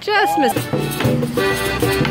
Just miss.